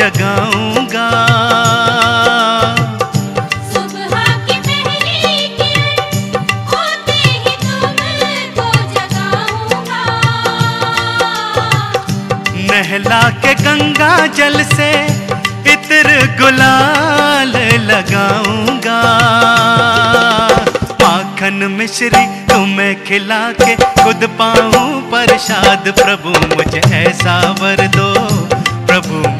जगाऊँगा। नहला के गंगा जल से इतर गुलाल लगाऊँगा। माखन मिश्री तुम्हें खिला के खुद पाऊँ प्रसाद प्रभु मुझे ऐसा वर दो प्रभु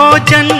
भोजन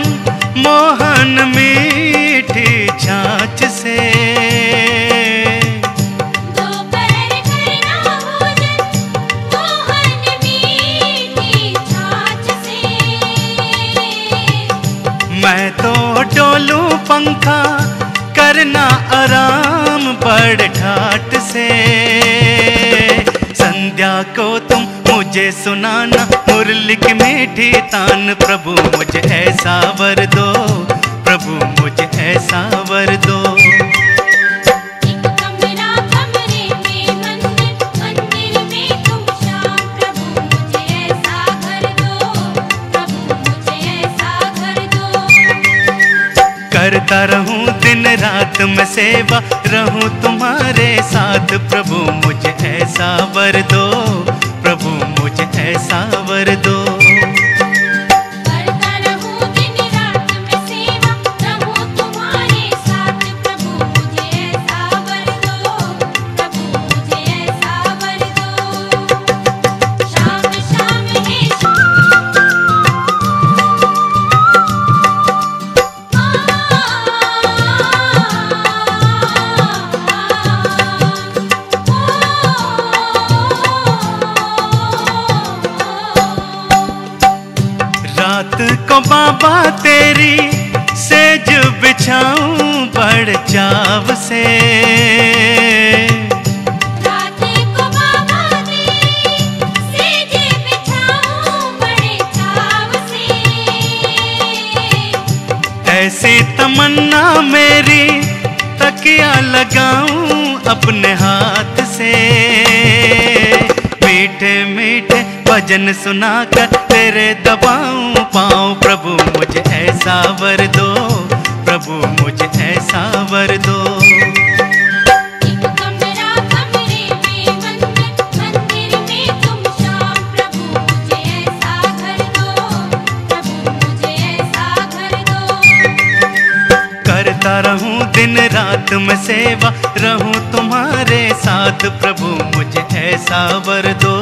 करता रहूँ, दिन रात मैं सेवा रहूँ। तुम्हारे साथ प्रभु मुझे ऐसा वर दो, प्रभु मुझे ऐसा वर दो। बाबा तेरी सेज बिछाऊं बड़ चाव से। ऐसी तमन्ना मेरी तकिया लगाऊँ अपने हाथ से। मीठे मीठे भजन सुना कर तेरे दबाऊं पाऊँ। प्रभु मुझे ऐसा वर दो। प्रभु मुझे ऐसा वर दो। करता रहूँ दिन रात में सेवा रहूँ तुम्हारे साथ। प्रभु मुझे ऐसा वर दो।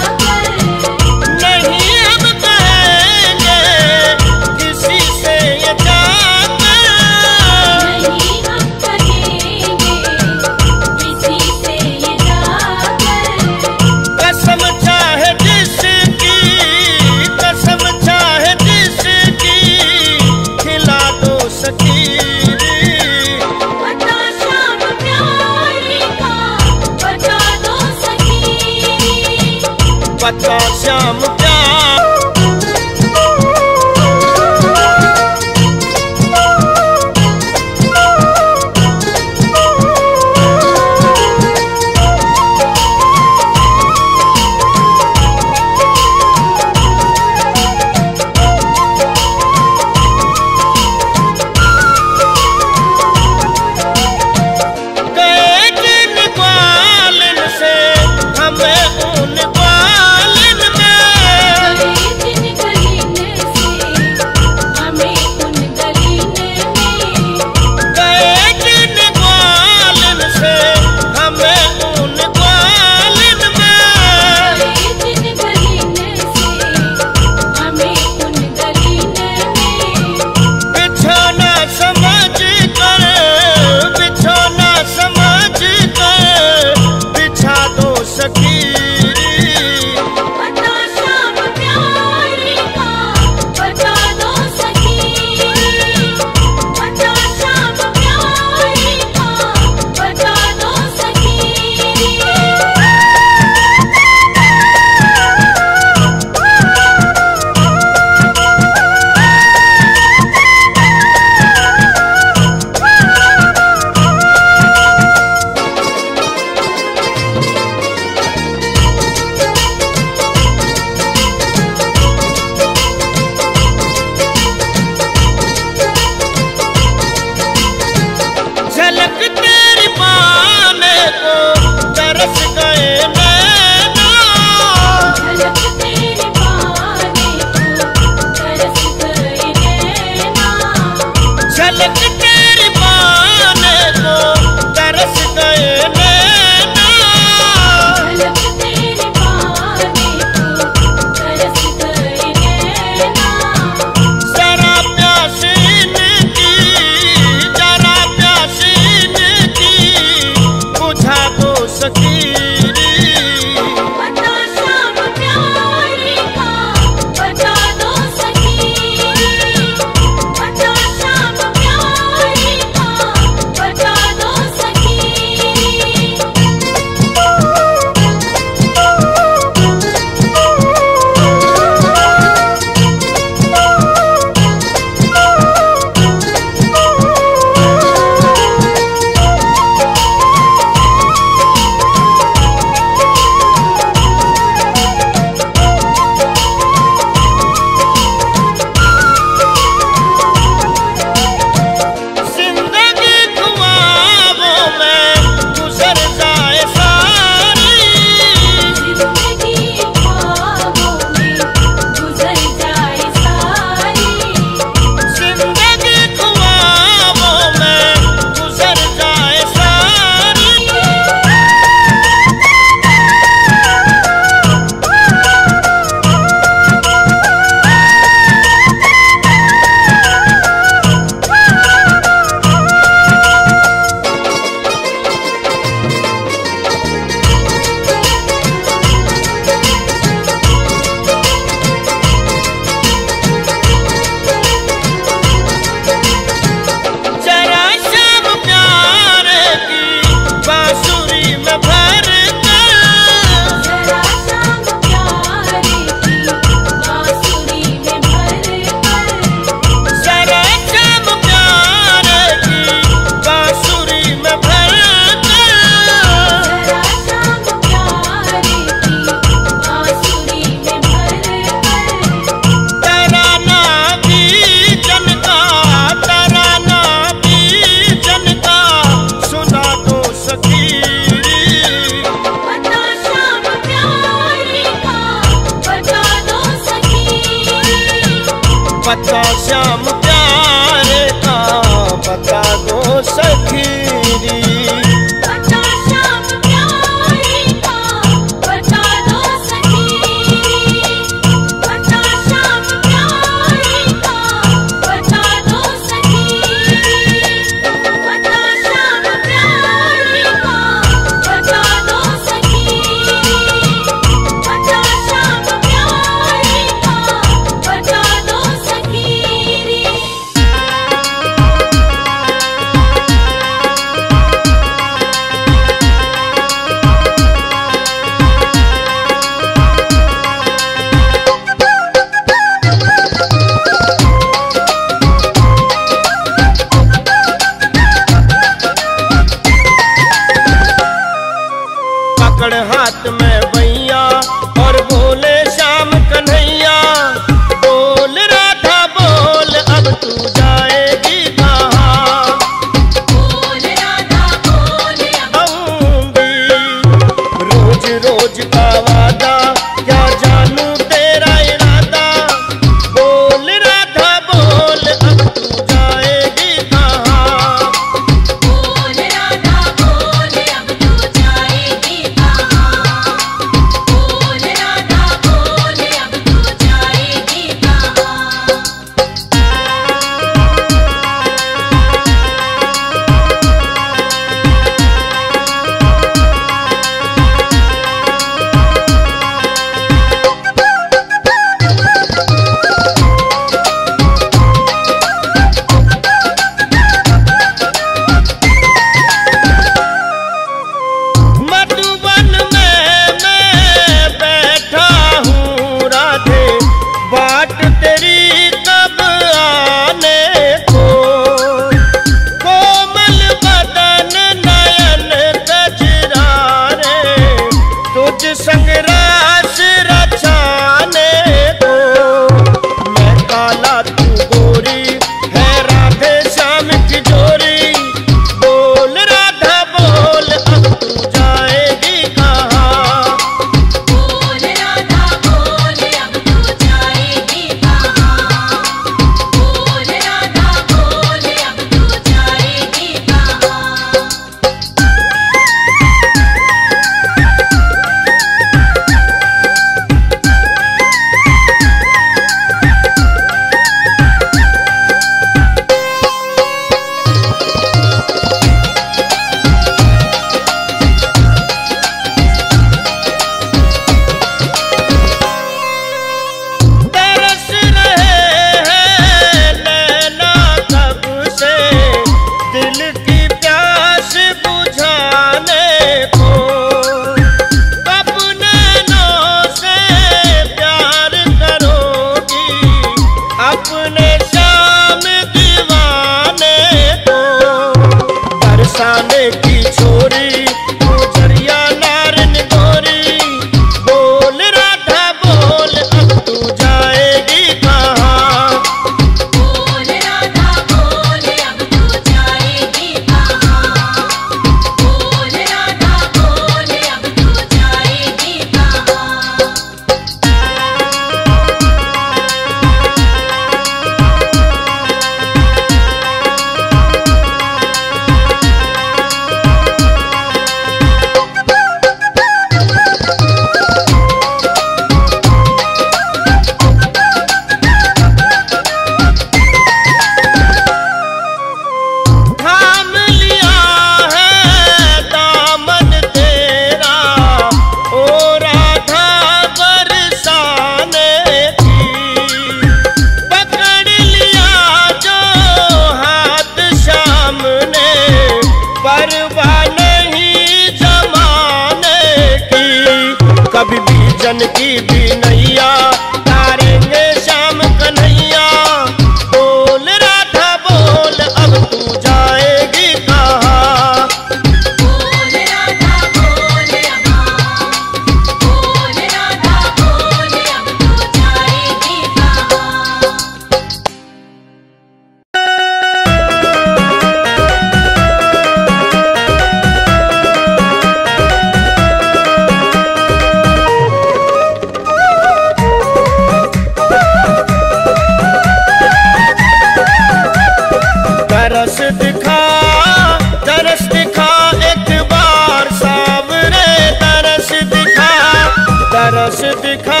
तरस दिखा